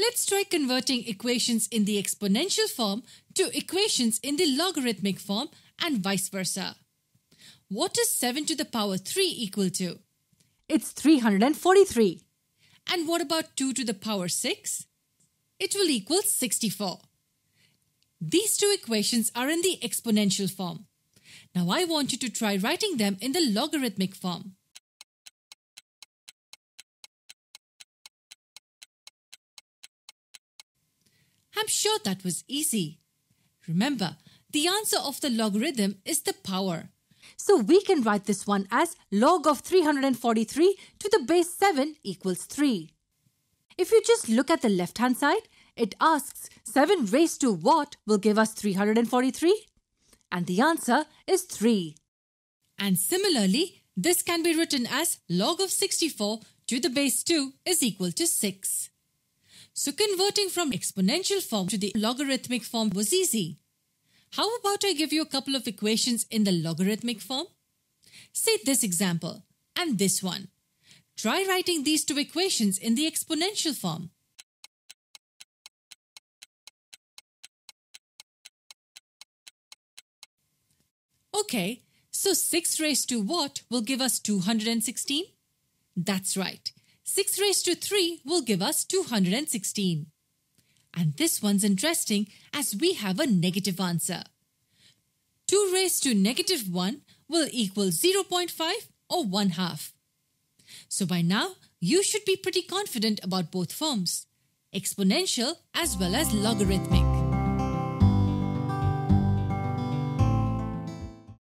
Let's try converting equations in the exponential form to equations in the logarithmic form and vice versa. What is 7 to the power 3 equal to? It's 343. And what about 2 to the power 6? It will equal 64. These two equations are in the exponential form. Now I want you to try writing them in the logarithmic form. I'm sure that was easy. Remember, the answer of the logarithm is the power. So we can write this one as log of 343 to the base 7 equals 3. If you just look at the left hand side, it asks 7 raised to what will give us 343? And the answer is 3. And similarly, this can be written as log of 64 to the base 2 is equal to 6. So converting from exponential form to the logarithmic form was easy. How about I give you a couple of equations in the logarithmic form? Say this example and this one. Try writing these two equations in the exponential form. Okay, so 6 raised to what will give us 216? That's right. 6 raised to 3 will give us 216. And this one's interesting as we have a negative answer. 2 raised to negative 1 will equal 0.5 or 1 half. So by now, you should be pretty confident about both forms, exponential as well as logarithmic.